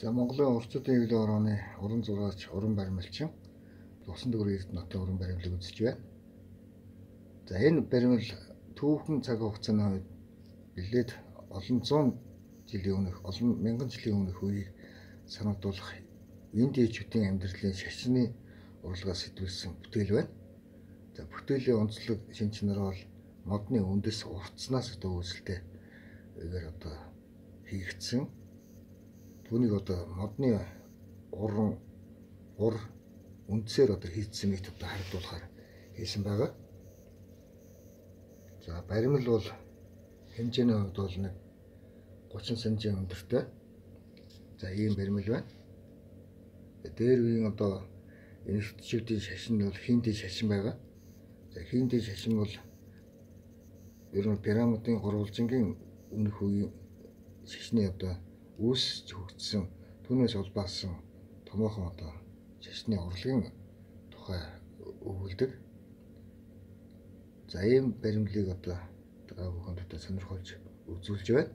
За Монголын уртчуудын эвлэг орооны уран зураач, уран баримлчин Усан дөөр эрд нотын уран баримлыг үзэж байна. За энэ баримл түүхэн цаг хугацааны үед билээд олон зуун жилийн өмнөх, олон мянган жилийн өмнөх үеийг санагдуулах энд ээжүүдийн амьдралын шашны урлагаас сэтгүүлсэн бүтээл байна. За бүтээлийн онцлог шин чанар бол модны үндэс уртснаас одоо үүсэлтэй эгээр одоо хийгдсэн Түүнийг одоо модны уран ур үндсээр одоо хийцсэн мэт одоо харагдуулахаар хийсэн байгаа. За баримл бол хэмжээний хувьд бол нэг 30 см өндөртэй. За ийм баримл байна. Дээр үеийн одоо энэ шивдийн шашин бол хиндийн шашин байгаа. За хиндийн шашин бол ер нь пирамидын гурвалжингийн өмнөх үеийн шашны одоо үүсч хөгжсөн түүнээс улбаасан томоохон одоо шашны урлагийн тухай өгүүлдэг. За ийм баримлыг одоо та бүхэнд одоо сонирхолж үзүүлж байна.